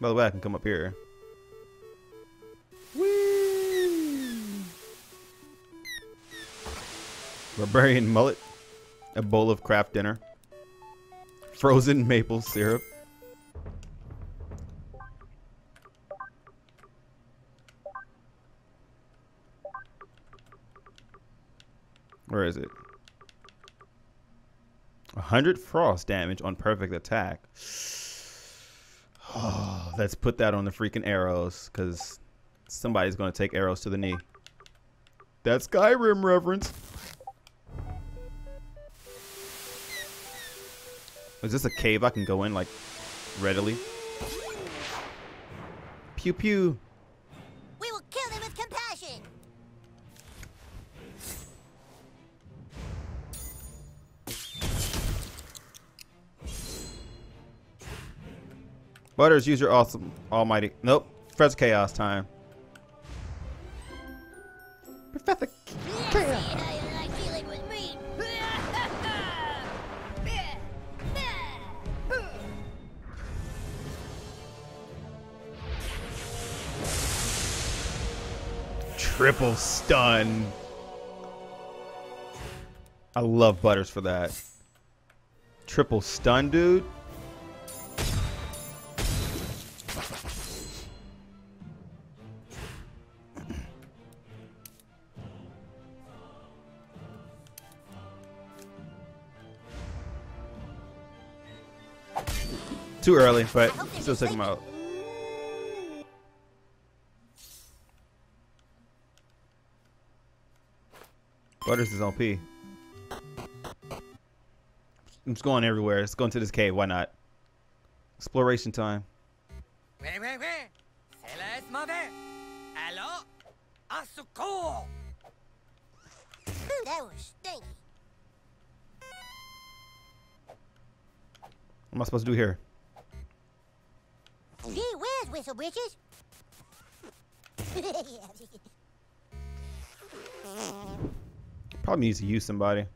By the way, I can come up here. Whee! Barbarian mullet. A bowl of craft dinner. Frozen maple syrup. Where is it? 100 frost damage on perfect attack. Oh. Let's put that on the freaking arrows because somebody's going to take arrows to the knee. That Skyrim reference. Is this a cave I can go in like readily? Pew pew. Butters, use your awesome almighty. Nope. Professor Chaos time. Professor Chaos. how you like dealing with me. Triple stun. I love Butters for that. Triple stun, dude. Too early, but still take him out. Butters is OP. I'm going everywhere. Let's go into this cave. Why not? Exploration time. C'est laisse mauvais. Alors, à secours. That was stinky. What am I supposed to do here? Whistle Britches. Probably needs to use somebody.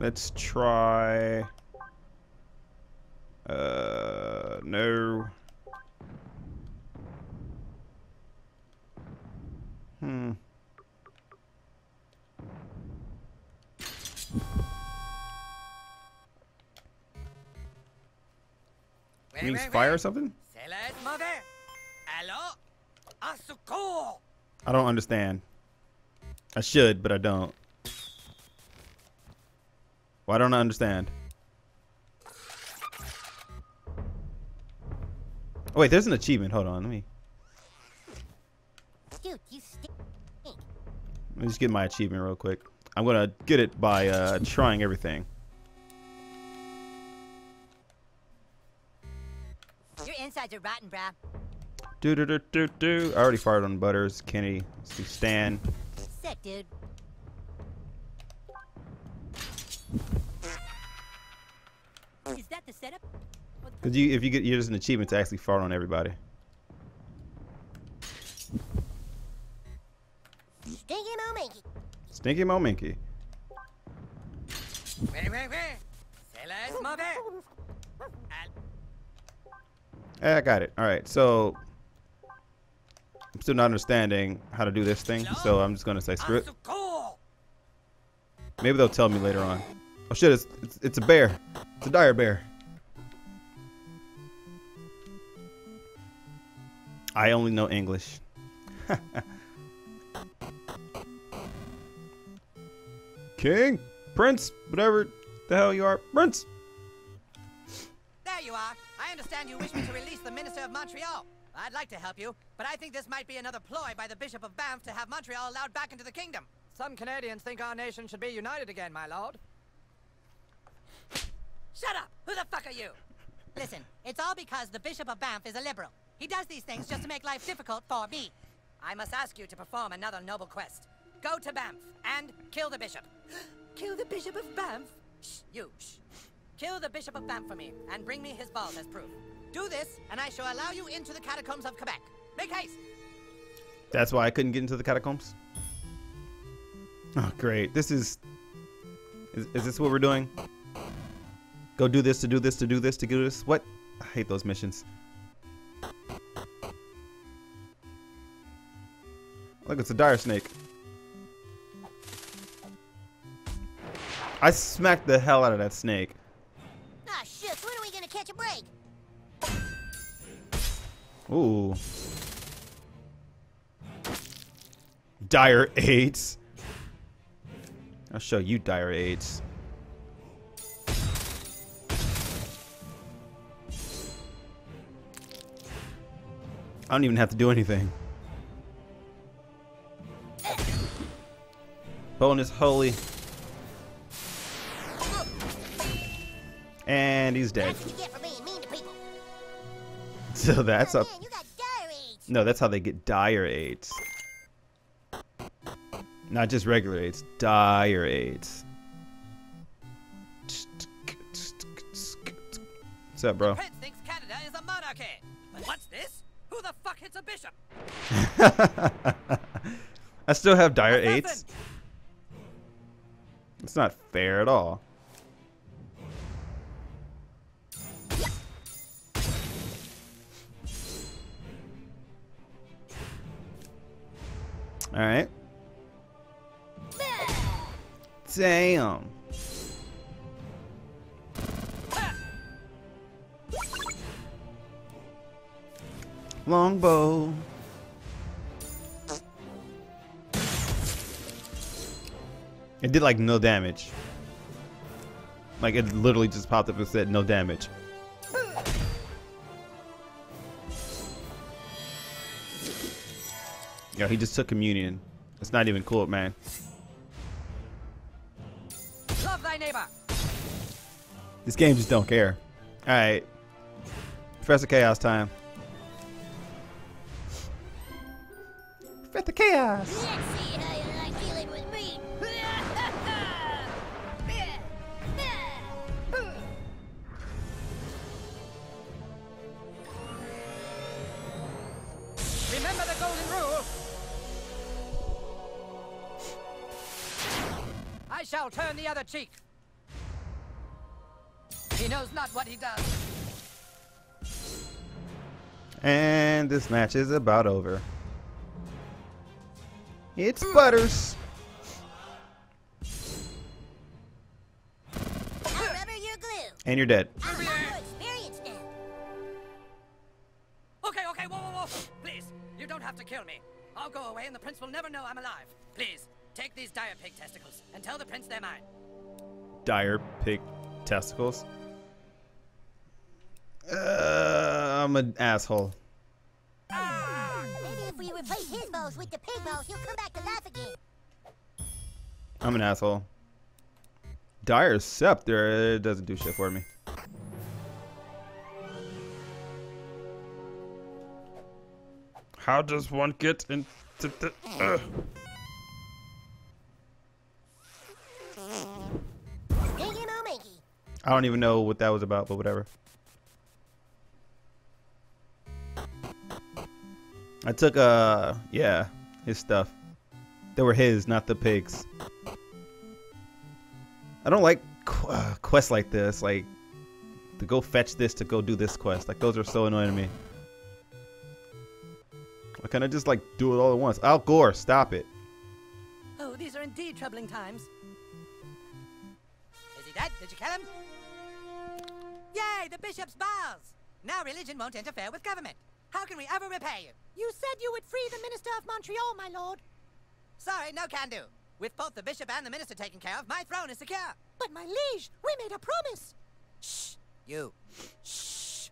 Let's try. Uh, no. Hmm. Means fire or something? C'est laisse mauvais. Alors. I don't understand. I should, but I don't. Why don't I understand? Oh, wait, there's an achievement. Hold on, let me Dude, let me just get my achievement real quick. I'm gonna get it by uh, trying everything. Your are rotten, bruh. Do do do do do. I already fired on Butters, Kenny, let's do Stan. Sick, dude. Is that the setup? Cause you, if you get, there's an achievement to actually fart on everybody. Stinky Mo Minky. Stinky Mo Minky. Ouais, ouais, ouais. C'est laisse mauvais. Al- Yeah, I got it. All right, so I'm still not understanding how to do this thing, so I'm just gonna say screw it. Maybe they'll tell me later on. Oh shit, it's it's, it's a bear. It's a dire bear. I only know English. King, Prince, whatever the hell you are, Prince. There you are. I understand you wish me to release the Minister of Montreal. I'd like to help you, but I think this might be another ploy by the Bishop of Banff to have Montreal allowed back into the kingdom. Some Canadians think our nation should be united again, my lord. Shut up! Who the fuck are you? Listen, it's all because the Bishop of Banff is a liberal. He does these things just to make life difficult for me. I must ask you to perform another noble quest. Go to Banff and kill the bishop. kill the Bishop of Banff? Shh, you, shh. Kill the Bishop of Banff for me and bring me his balls as proof. Do this, and I shall allow you into the catacombs of Quebec. Make haste! That's why I couldn't get into the catacombs. Oh, great. This is Is, is this what we're doing? Go do this to do this to do this to do this? What? I hate those missions. Look, it's a dire snake. I smacked the hell out of that snake. Ooh. Dire AIDS. I'll show you dire AIDS. I don't even have to do anything. Bonus holy. And he's dead. So that's up. man, you got dire AIDS. No, that's how they get dire AIDS. Not just regular AIDS, dire AIDS. What's up, bro? Prince thinks Canada is a monarchy. But what's this? Who the fuck hits a bishop? I still have dire Nothing. AIDS. It's not fair at all. All right. Damn. Longbow. It did like no damage. Like it literally just popped up and said no damage. Yo, he just took communion. That's not even cool, man. Love thy neighbor. This game just don't care. All right, Professor Chaos time. Professor Chaos. Shall turn the other cheek. He knows not what he does. And this match is about over. It's Butters. Your. And you're dead. Ah, I'm more experienced now. Okay, okay, whoa, whoa, whoa. Please, you don't have to kill me. I'll go away and the prince will never know I'm alive. Please, take these dire pig testicles and tell the prince they're mine. Dire pig testicles. Uh, I'm an asshole. Maybe if we replace his balls with the pig balls, he'll come back to life again. I'm an asshole. Dire Scepter it doesn't do shit for me. How does one get into the? Ugh. I don't even know what that was about, but whatever. I took uh yeah his stuff. They were his, not the pigs. I don't like qu- uh, quests like this, like to go fetch this to go do this quest. Like those are so annoying to me. Why can't I just like do it all at once? Al Gore, stop it. Oh, these are indeed troubling times. Is he dead? Did you kill him? Yay, the bishop's balls! Now religion won't interfere with government. How can we ever repay you? You said you would free the Minister of Montreal, my lord. Sorry, no can do. With both the bishop and the minister taken care of, my throne is secure. But my liege, we made a promise. Shh, you. Shh.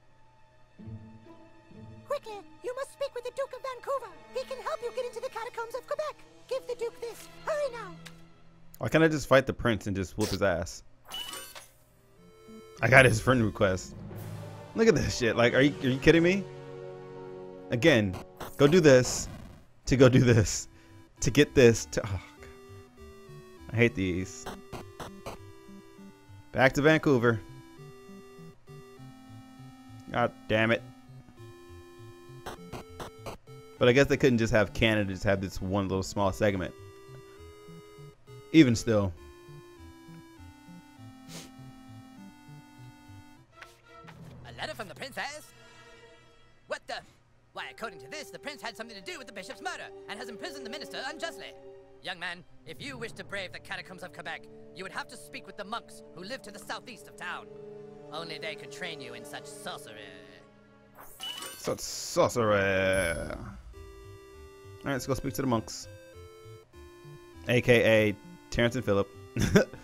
Quickly, you must speak with the Duke of Vancouver. He can help you get into the catacombs of Quebec. Give the Duke this. Hurry now. Why can't I just fight the prince and just whoop his ass? I got his friend request. Look at this shit. Like, are you, are you kidding me? Again, go do this to go do this to get this to. Oh. I hate these. Back to Vancouver. God damn it. But I guess they couldn't just have Canada just have this one little small segment. Even still. According to this, the prince had something to do with the bishop's murder and has imprisoned the minister unjustly. Young man, if you wish to brave the catacombs of Quebec, you would have to speak with the monks who live to the southeast of town. Only they could train you in such sorcery. Such sorcery. Alright, let's go speak to the monks. AKA Terrence and Philip.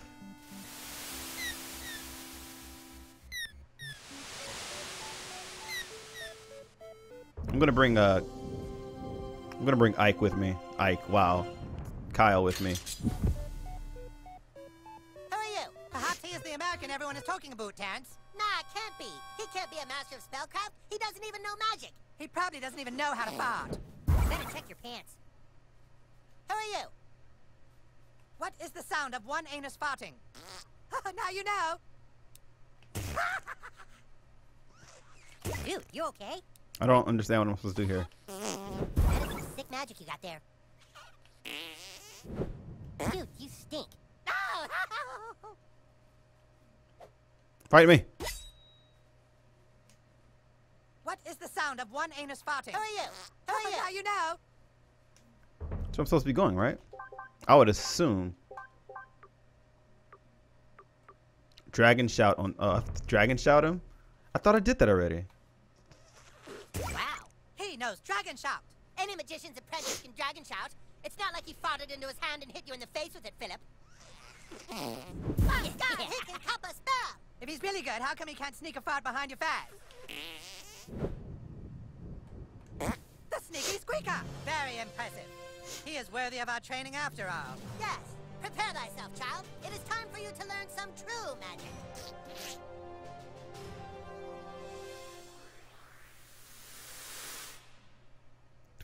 I'm gonna bring uh I'm gonna bring Ike with me. Ike, wow. Kyle with me. Who are you? Perhaps he is the American everyone is talking about, Terrence. Nah, it can't be. He can't be a master of spellcraft. He doesn't even know magic. He probably doesn't even know how to fart. Better check your pants. Who are you? What is the sound of one anus farting? now you know. Dude, you okay? I don't understand what I'm supposed to do here. That is some sick magic you got there. Dude, you stink. Fight me. What is the sound of one anus farting? Who are you? Who are now you? you know. So I'm supposed to be going, right? I would assume. Dragon shout on uh dragon shout him? I thought I did that already. Wow. He knows dragon shout. Any magician's apprentice can dragon shout. It's not like he farted into his hand and hit you in the face with it, Philip. My God, he can cup a spell. If he's really good, how come he can't sneak a fart behind your face? the sneaky squeaker. Very impressive. He is worthy of our training after all. Yes. Prepare thyself, child. It is time for you to learn some true magic.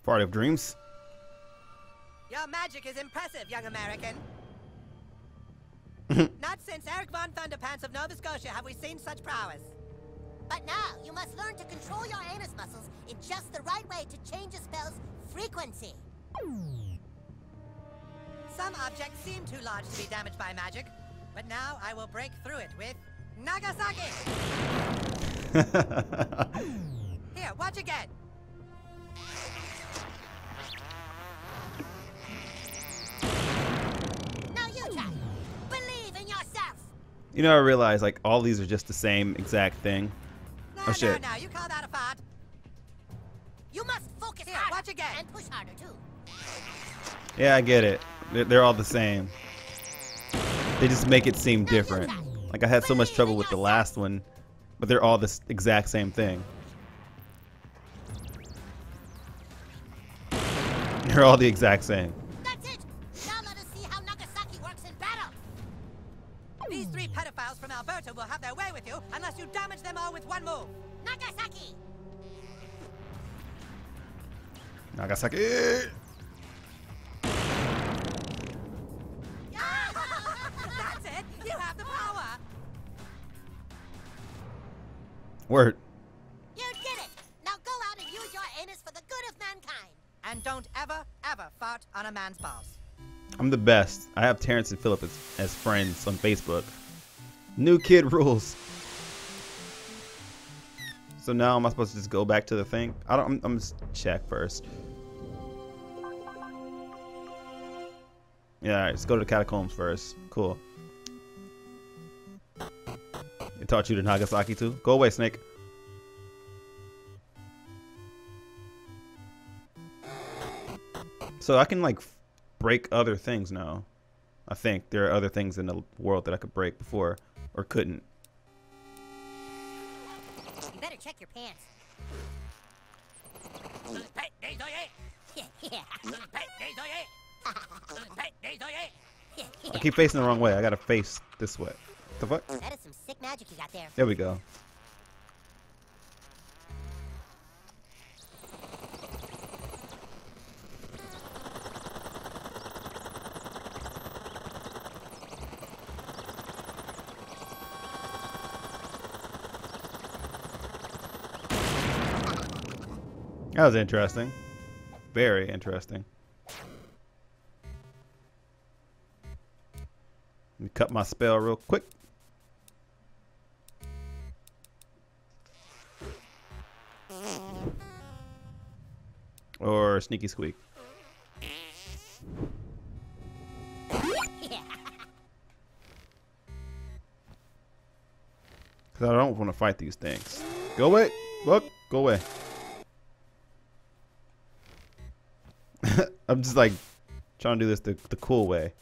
Party of dreams. Your magic is impressive, young American. Not since Eric von Thunderpants of Nova Scotia have we seen such prowess. But now, you must learn to control your anus muscles in just the right way to change a spell's frequency. Some objects seem too large to be damaged by magic, but now I will break through it with Nagasaki. Here, watch again. You know, I realize like all these are just the same exact thing. No, Oh, shit. no, you call that a fart. You must focus Here, harder watch again. and push harder too. Yeah, I get it. They're, they're all the same. They just make it seem different. Like I had so much trouble with the last one, but they're all the exact same thing. They're all the exact same. From will have their way with you unless you damage them all with one move. Nagasaki. Nagasaki. That's it. You have the power. Word. You did it. Now go out and use your anus for the good of mankind. And don't ever, ever fart on a man's balls. I'm the best. I have Terrence and Philip as, as friends on Facebook. New kid rules. So now am I supposed to just go back to the thing? I don't. I'm, I'm just check first. Yeah, let's go to the catacombs first. Cool. It taught you to Nagasaki too. Go away, Snake. So I can like break other things now. I think there are other things in the world that I could break before or couldn't. You better check your pants. I keep facing the wrong way. I gotta face this way. The fuck? That is some sick magic you got there. There we go. That was interesting. Very interesting. Let me cut my spell real quick. Or sneaky squeak. Cause I don't want to fight these things. Go away. Look, go away. I'm just like trying to do this the, the cool way.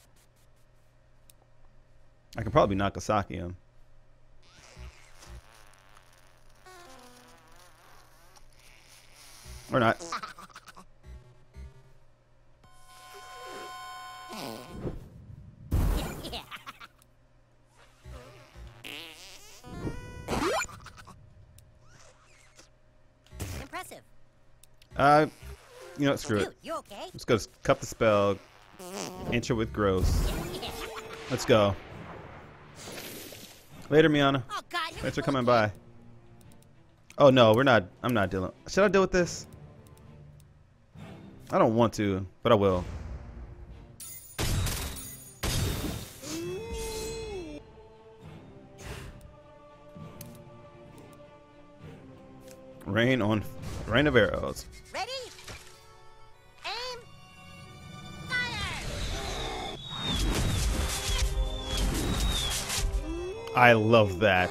I can probably Nagasaki him. Or not. Impressive. Uh, you know, screw it. Let's go cup the spell. Enter with gross. Let's go. Later, Miana. Thanks for coming by. Oh no, we're not. I'm not dealing. Should I deal with this? I don't want to, but I will. Rain on, rain of arrows. Dire love that.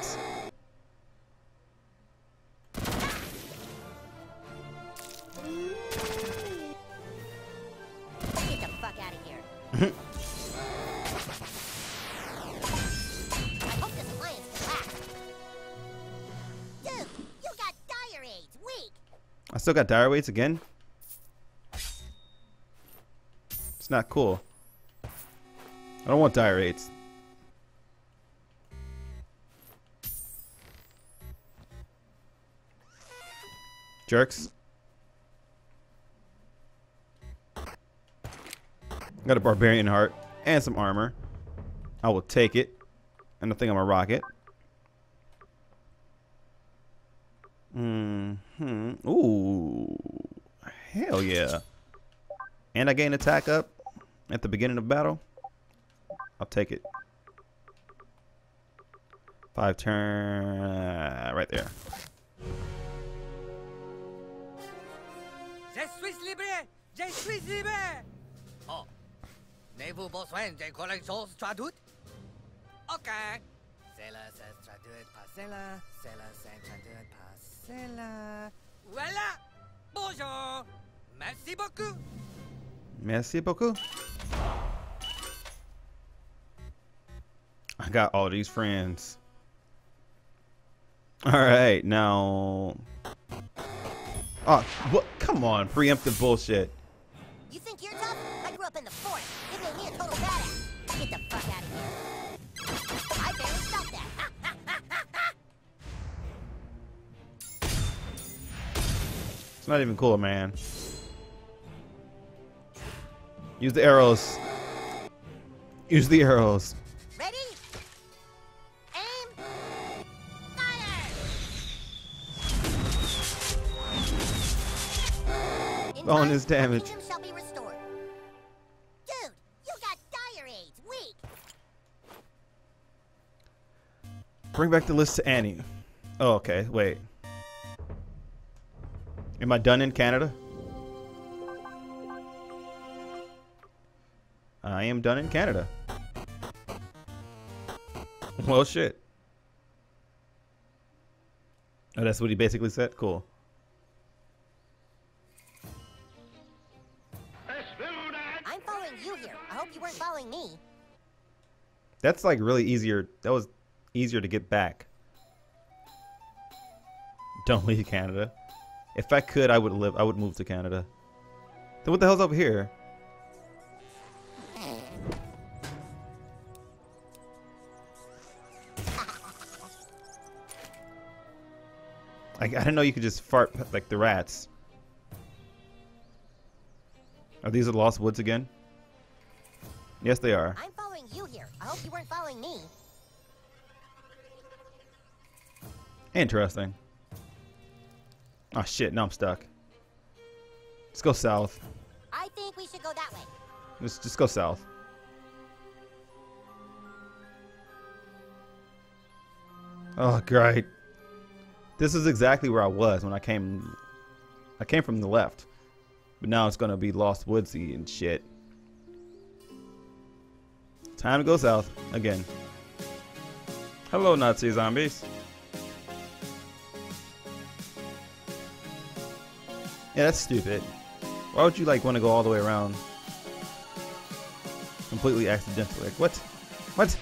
I still got dire weights again. It's not cool. I don't want dire AIDS. Jerks. Got a barbarian heart and some armor. I will take it. And I think I'm a rocket. Hmm. Ooh. Hell yeah. And I gain attack up at the beginning of battle. I'll take it. Five turn uh, right there. Libre! Je suis libre! Oh. N'avez-vous besoin de quelque chose traduite? Ok. Cela se traduit par cela, cela se traduit par cela. Voilà! Bonjour! Merci beaucoup! Merci beaucoup. I got all these friends. All right, now. Oh, what? Come on, preemptive bullshit. You think you're tough? I grew up in the forest. Me a total badass. Get the fuck out of here. I barely that. It's not even cool, man. Use the arrows. Use the arrows. Dire aids. Weak. Bring back the list to Annie. Oh, okay. Wait. Am I done in Canada? I am done in Canada. Well, shit. Oh, that's what he basically said? Cool. That's like really easier. That was easier to get back. Don't leave Canada. If I could, I would live. I would move to Canada. Then what the hell's over here? I, I didn't know you could just fart like the rats. Are these the Lost Woods again? Yes, they are. I hope you weren't following me. Interesting. Oh shit, now I'm stuck. Let's go south. I think we should go that way. Let's just go south. Oh great. This is exactly where I was when I came I came from the left. But now it's gonna be Lost Woodsy and shit. Time to go south again. Hello, Nazi zombies. Yeah, that's stupid. Why would you like want to go all the way around? Completely accidentally. Like what? What?